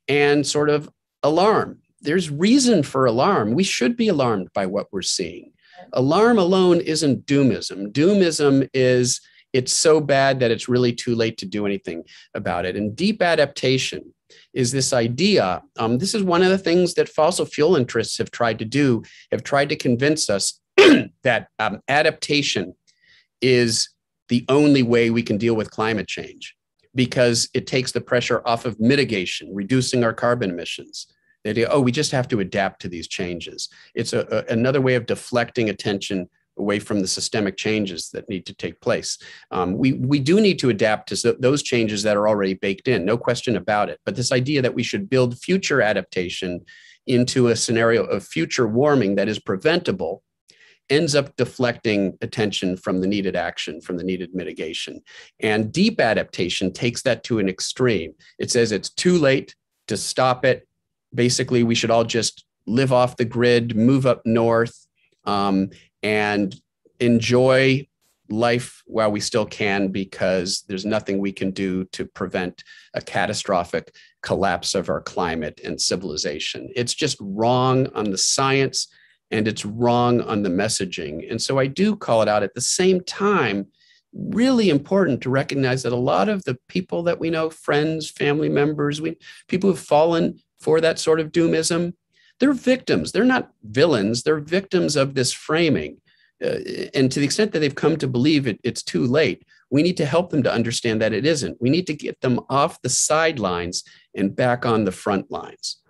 and sort of alarm. There's reason for alarm. We should be alarmed by what we're seeing. Alarm alone isn't doomism. Doomism is it's so bad that it's really too late to do anything about it and deep adaptation is this idea. Um, this is one of the things that fossil fuel interests have tried to do, have tried to convince us that um, adaptation is the only way we can deal with climate change because it takes the pressure off of mitigation, reducing our carbon emissions. The idea, oh, we just have to adapt to these changes. It's a, a, another way of deflecting attention away from the systemic changes that need to take place. Um, we, we do need to adapt to those changes that are already baked in, no question about it. But this idea that we should build future adaptation into a scenario of future warming that is preventable ends up deflecting attention from the needed action, from the needed mitigation. And deep adaptation takes that to an extreme. It says it's too late to stop it. Basically, we should all just live off the grid, move up north, um, and enjoy life while we still can because there's nothing we can do to prevent a catastrophic collapse of our climate and civilization. It's just wrong on the science and it's wrong on the messaging. And so I do call it out at the same time. Really important to recognize that a lot of the people that we know, friends, family members, we people who've fallen for that sort of doomism, they're victims. They're not villains. They're victims of this framing. Uh, and to the extent that they've come to believe it, it's too late, we need to help them to understand that it isn't. We need to get them off the sidelines and back on the front lines.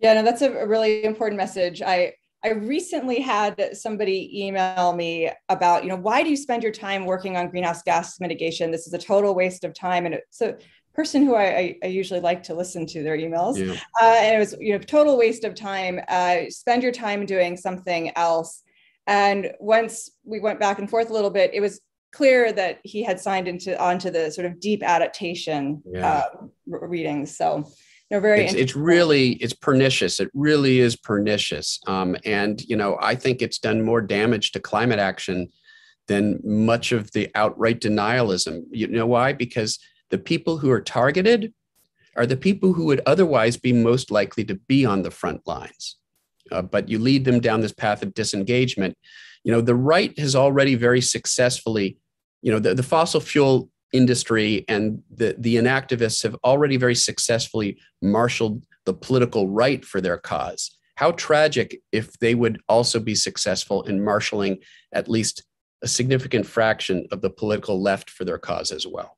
Yeah, no, that's a really important message. I I recently had somebody email me about, you know, why do you spend your time working on greenhouse gas mitigation? This is a total waste of time. And so person who I, I, usually like to listen to their emails. Yeah. Uh, and it was you know total waste of time. Uh, spend your time doing something else. And once we went back and forth a little bit, it was clear that he had signed into onto the sort of deep adaptation yeah. uh, readings. So very. It's, it's, really it's pernicious. It really is pernicious. Um, and you know I think it's done more damage to climate action than much of the outright denialism. You know why? Because the people who are targeted are the people who would otherwise be most likely to be on the front lines. Uh, but you lead them down this path of disengagement. You know, the right has already very successfully, you know, the, the fossil fuel industry and the, the inactivists have already very successfully marshaled the political right for their cause. How tragic if they would also be successful in marshaling at least a significant fraction of the political left for their cause as well.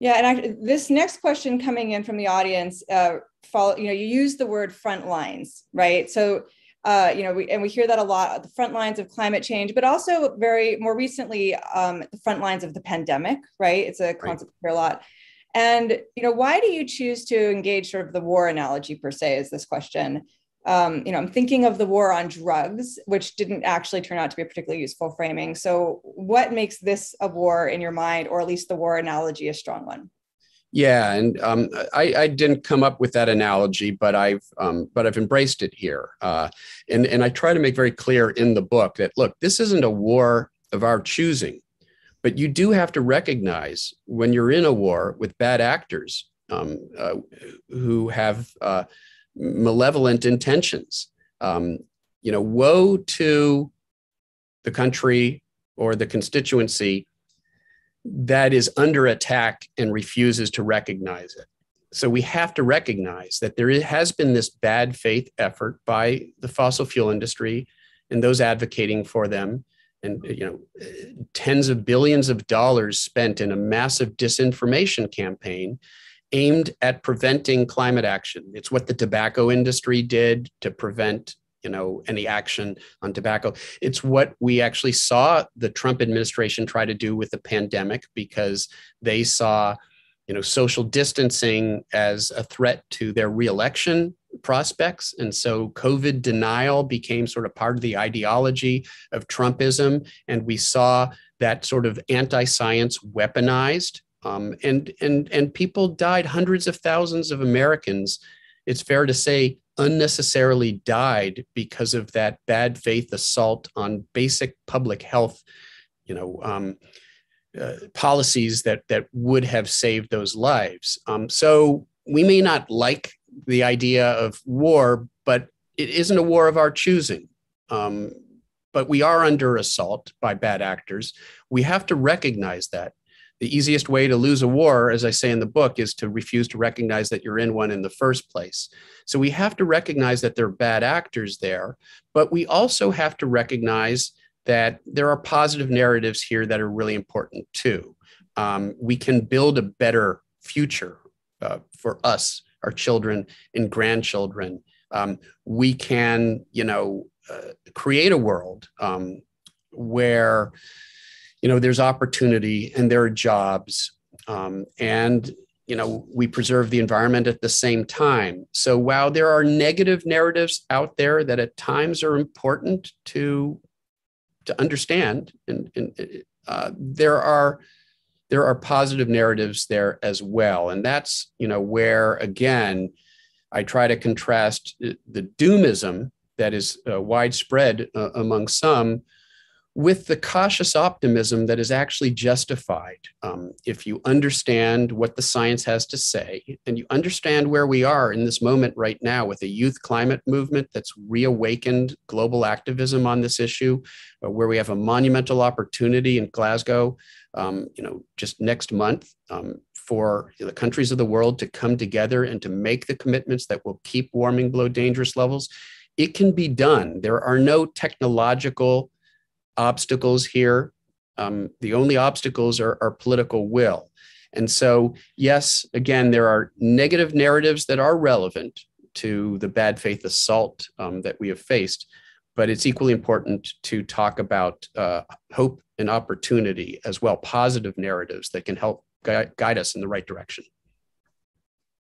Yeah, and I, this next question coming in from the audience, uh, follow, you know, you use the word front lines, right? So, uh, you know, we, and we hear that a lot, the front lines of climate change, but also very more recently, um, the front lines of the pandemic, right? It's a concept right. we hear a lot. And, you know, why do you choose to engage sort of the war analogy per se is this question? Um, you know, I'm thinking of the war on drugs, which didn't actually turn out to be a particularly useful framing. So, what makes this a war in your mind, or at least the war analogy, a strong one? Yeah, and um, I, I, didn't come up with that analogy, but I've um, but I've embraced it here, uh, and and I try to make very clear in the book that look, this isn't a war of our choosing, but you do have to recognize when you're in a war with bad actors um, uh, who have uh, malevolent intentions. Um, you know, woe to the country or the constituency that is under attack and refuses to recognize it. So we have to recognize that there has been this bad faith effort by the fossil fuel industry and those advocating for them and you know tens of billions of dollars spent in a massive disinformation campaign aimed at preventing climate action. It's what the tobacco industry did to prevent you know any action on tobacco. It's what we actually saw the trump administration try to do with the pandemic because they saw you know social distancing as a threat to their reelection prospects. And so covid denial became sort of part of the ideology of trumpism. And we saw that sort of anti-science weaponized um, and and and people died hundreds of thousands of americans it's fair to say unnecessarily died because of that bad faith assault on basic public health, you know, um, uh, policies that that would have saved those lives. Um, so we may not like the idea of war, but it isn't a war of our choosing. Um, but we are under assault by bad actors. We have to recognize that the easiest way to lose a war, as I say in the book, is to refuse to recognize that you're in one in the first place. So we have to recognize that there are bad actors there, but we also have to recognize that there are positive narratives here that are really important too. Um, we can build a better future uh, for us, our children and grandchildren. Um, we can, you know, uh, create a world um, where you know there's opportunity and there are jobs um, and you know we preserve the environment at the same time. So while there are negative narratives out there that at times are important to to understand and, and uh, there are there are positive narratives there as well. And that's you know where again i try to contrast the doomism that is uh, widespread uh, among some with the cautious optimism that is actually justified. Um, if you understand what the science has to say and you understand where we are in this moment right now with a youth climate movement that's reawakened global activism on this issue, uh, where we have a monumental opportunity in Glasgow, um, you know, just next month. Um, for the countries of the world to come together and to make the commitments that will keep warming below dangerous levels, it can be done. There are no technological obstacles here. Um, the only obstacles are, are political will. And so, yes, again, there are negative narratives that are relevant to the bad faith assault um, that we have faced, but it's equally important to talk about uh, hope and opportunity as well, positive narratives that can help guide, guide us in the right direction.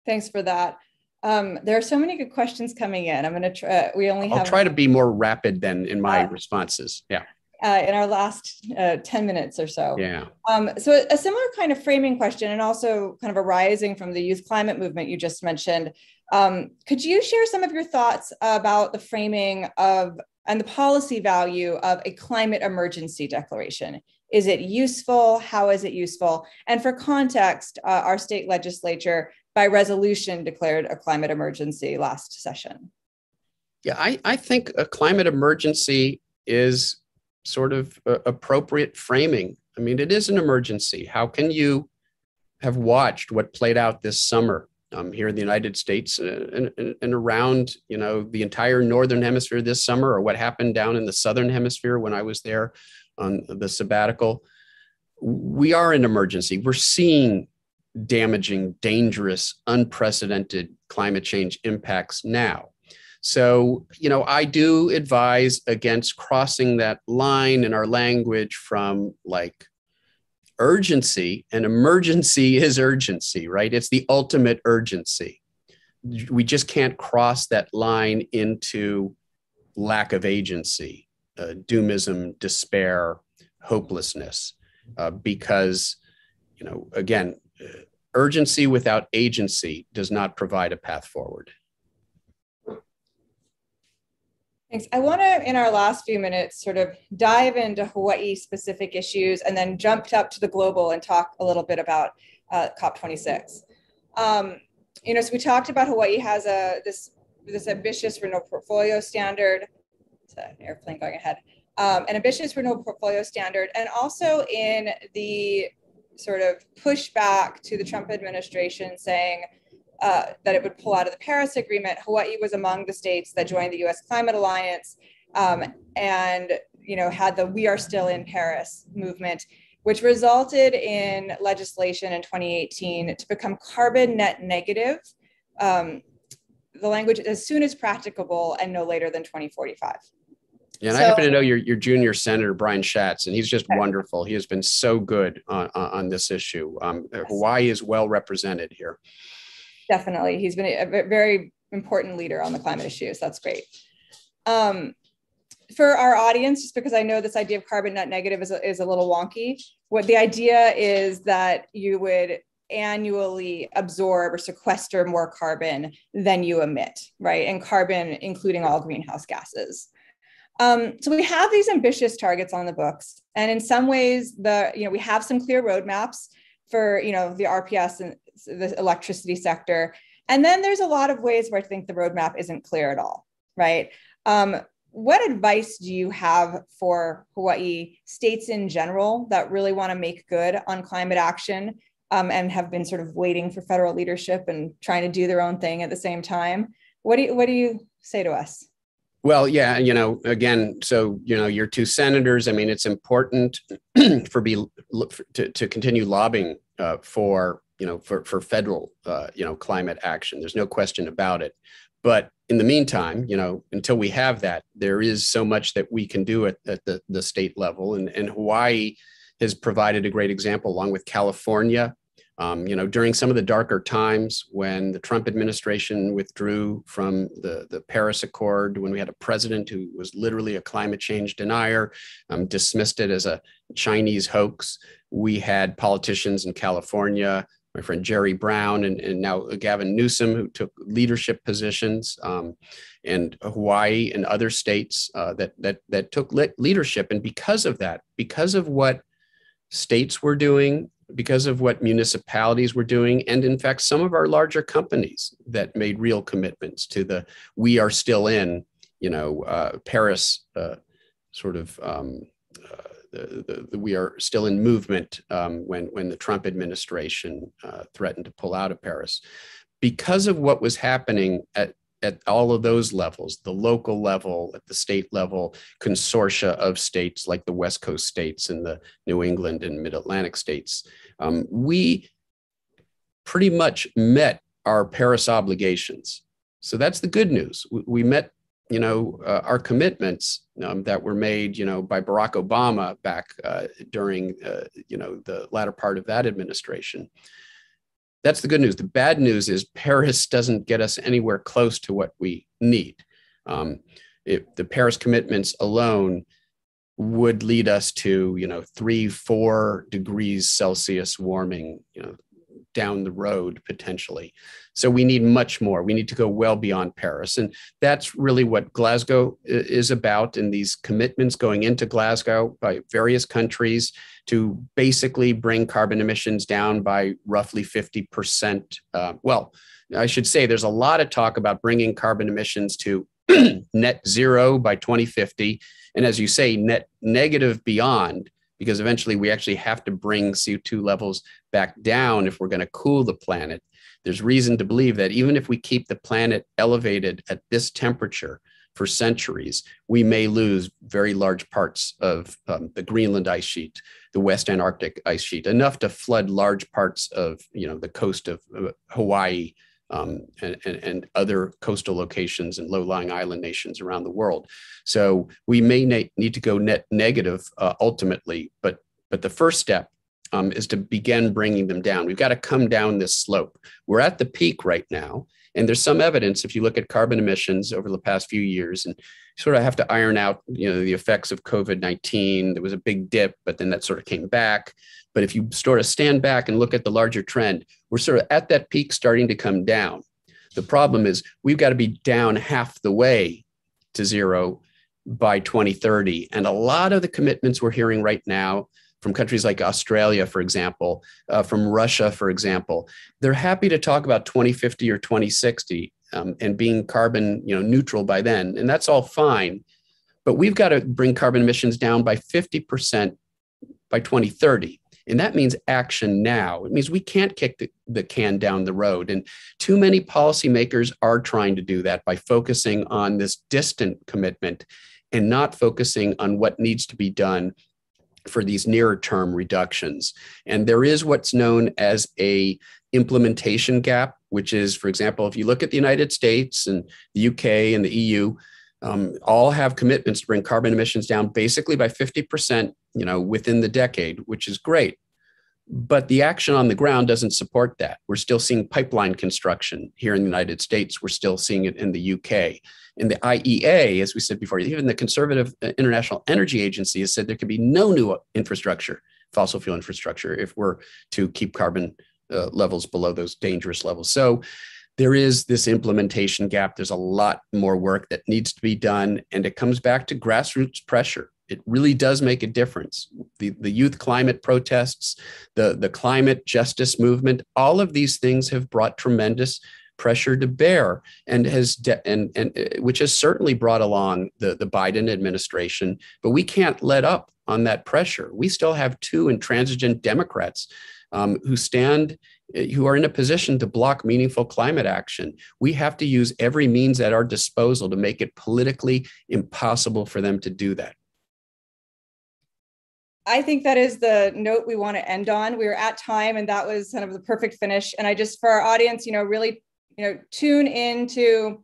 Thanks for that. Um, there are so many good questions coming in. I'm going to try. Uh, we only have. I'll try to be more rapid than in my uh, responses. Yeah uh, in our last uh, 10 minutes or so. Yeah. Um, so a similar kind of framing question and also kind of arising from the youth climate movement you just mentioned. Um, could you share some of your thoughts about the framing of and the policy value of a climate emergency declaration? Is it useful? How is it useful? And for context, uh, our state legislature by resolution declared a climate emergency last session. Yeah, I, I think a climate emergency is sort of uh, appropriate framing. I mean, it is an emergency. How can you have watched what played out this summer um, here in the United States uh, and, and, and, around, you know, the entire northern hemisphere this summer, or what happened down in the southern hemisphere when I was there on the sabbatical? We are in emergency. We're seeing damaging, dangerous, unprecedented climate change impacts now. So, you know, I do advise against crossing that line in our language from like urgency, and emergency is urgency, right? It's the ultimate urgency. We just can't cross that line into lack of agency, uh, doomism, despair, hopelessness, uh, because, you know, again, uh, urgency without agency does not provide a path forward. Thanks. I want to, in our last few minutes, sort of dive into Hawaii specific issues and then jump up to the global and talk a little bit about uh, COP26. Um, you know, so we talked about Hawaii has a this this ambitious renewable portfolio standard. It's an airplane going ahead. um, an ambitious renewable portfolio standard, and also in the sort of pushback to the Trump administration saying uh, that it would pull out of the Paris Agreement. Hawaii was among the states that joined the U.S. Climate Alliance um, and you know had the "We Are Still in Paris" movement, which resulted in legislation in 2018 to become carbon net negative. Um, the language as soon as practicable and no later than 2045. Yeah, and so, I happen to know your, your junior senator, Brian Schatz, and he's just okay. wonderful. He has been so good on, on this issue. Um, yes. Hawaii is well represented here. Definitely. He's been a very important leader on the climate issues. That's great. Um, for our audience, just because I know this idea of carbon net negative is a, is a little wonky, what the idea is that you would annually absorb or sequester more carbon than you emit, right? And carbon, including all greenhouse gases. Um, so we have these ambitious targets on the books, and in some ways, the you know we have some clear roadmaps for you know the RPS and the electricity sector, and then there's a lot of ways where I think the roadmap isn't clear at all, right? Um, what advice do you have for Hawaii states in general that really want to make good on climate action um, and have been sort of waiting for federal leadership and trying to do their own thing at the same time? What do you, what do you say to us? Well, yeah, you know, again, so you know, your two senators. I mean, it's important for be to, to continue lobbying uh, for you know for for federal uh, you know climate action. There's no question about it. But in the meantime, you know, until we have that, there is so much that we can do at, at the, the state level. And, and Hawaii has provided a great example, along with California. Um, you know, during some of the darker times when the Trump administration withdrew from the, the Paris Accord, when we had a president who was literally a climate change denier, um, dismissed it as a Chinese hoax, we had politicians in California my friend Jerry Brown and, and now Gavin Newsom, who took leadership positions, um, and Hawaii and other states uh, that that that took leadership. And because of that, because of what states were doing, because of what municipalities were doing, and in fact, some of our larger companies that made real commitments to the "we are still in," you know, uh, Paris uh, sort of. Um, uh, the, the, we are still in movement um, when, when the Trump administration uh, threatened to pull out of Paris. Because of what was happening at, at all of those levels, the local level, at the state level, consortia of states like the West Coast states and the New England and Mid Atlantic states, um, we pretty much met our Paris obligations. So that's the good news. We, we met you know, uh, our commitments um, that were made, you know, by Barack Obama back uh, during, uh, you know, the latter part of that administration. That's the good news. The bad news is Paris doesn't get us anywhere close to what we need. Um, it, the Paris commitments alone would lead us to, you know, three, four degrees Celsius warming, you know, down the road potentially. So we need much more. We need to go well beyond Paris. And that's really what Glasgow is about and these commitments going into Glasgow by various countries to basically bring carbon emissions down by roughly 50%. Uh, well, I should say there's a lot of talk about bringing carbon emissions to net zero by 2050. And as you say, net negative beyond because eventually we actually have to bring CO2 levels back down if we're going to cool the planet. There's reason to believe that even if we keep the planet elevated at this temperature for centuries, we may lose very large parts of um, the Greenland ice sheet, the West Antarctic ice sheet, enough to flood large parts of you know the coast of uh, Hawaii um, and, and, and, other coastal locations and low-lying island nations around the world. So we may na- need to go net negative uh, ultimately, but but the first step um, is to begin bringing them down. We've got to come down this slope. We're at the peak right now, and there's some evidence if you look at carbon emissions over the past few years, and sort of have to iron out you know the effects of COVID-19. There was a big dip, but then that sort of came back. But if you sort of stand back and look at the larger trend, we're sort of at that peak starting to come down. The problem is we've got to be down half the way to zero by 2030. And a lot of the commitments we're hearing right now from countries like Australia, for example, uh, from Russia, for example, they're happy to talk about 2050 or 2060 um, and being carbon you know, neutral by then. And that's all fine. but we've got to bring carbon emissions down by 50% by 2030. And that means action now. It means we can't kick the, the can down the road. And too many policymakers are trying to do that by focusing on this distant commitment and not focusing on what needs to be done for these nearer term reductions. And there is what's known as a implementation gap, which is, for example, if you look at the United States and the UK and the EU, um, all have commitments to bring carbon emissions down basically by 50%, you know, within the decade, which is great. But the action on the ground doesn't support that. We're still seeing pipeline construction here in the United States. We're still seeing it in the UK. In the IEA, as we said before, even the Conservative uh, International Energy Agency has said there can be no new infrastructure, fossil fuel infrastructure, if we're to keep carbon uh, levels below those dangerous levels. So there is this implementation gap. There's a lot more work that needs to be done. And it comes back to grassroots pressure. It really does make a difference. The, the youth climate protests, the, the climate justice movement, all of these things have brought tremendous pressure to bear and has de- and, and uh, which has certainly brought along the, the Biden administration. But we can't let up on that pressure. We still have two intransigent Democrats um, who stand who are in a position to block meaningful climate action. We have to use every means at our disposal to make it politically impossible for them to do that. I think that is the note we want to end on. We are at time, and that was kind of the perfect finish. And I just, for our audience, you know, really, you know, tune into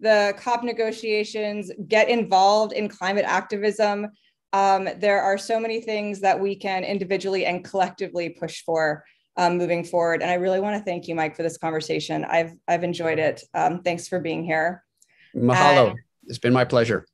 the COP negotiations, get involved in climate activism. Um, there are so many things that we can individually and collectively push for um, moving forward. And I really want to thank you, Mike, for this conversation. I've I've enjoyed it. Um, thanks for being here. Mahalo. And, it's been my pleasure.